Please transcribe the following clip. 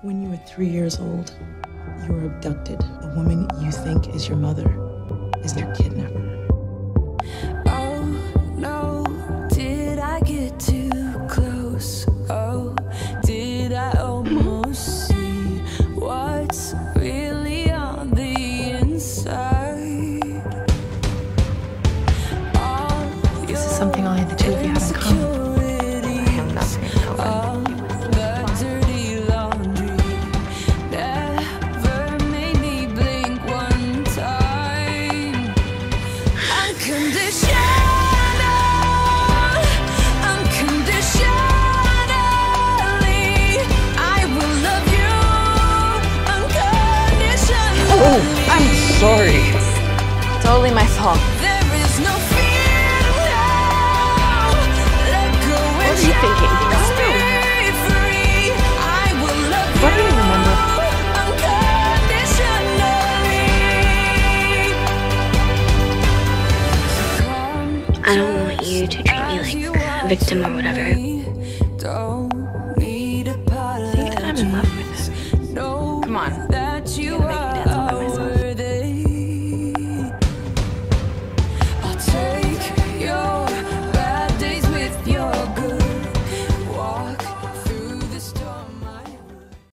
When you were three years old, you were abducted. The woman you think is your mother is your kidnapper. Oh no, did I get too close? Oh, did I almost see what's really on the inside? All This is something only the two of you have in common. Oh, I'm sorry. Totally my fault. I don't want you to treat me like a victim or whatever. I think that I'm in love with him. Come on.